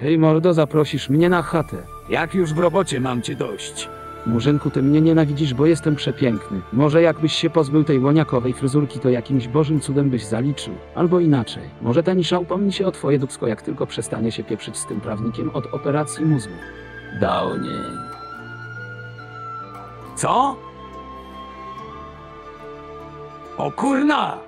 Hej mordo, zaprosisz mnie na chatę. Jak już w robocie mam cię dość. Murzynku, ty mnie nienawidzisz, bo jestem przepiękny. Może jakbyś się pozbył tej łoniakowej fryzurki, to jakimś bożym cudem byś zaliczył. Albo inaczej. Może ten isza upomni się o twoje dupsko, jak tylko przestanie się pieprzyć z tym prawnikiem od operacji mózgu. Downie. Co? O kurna!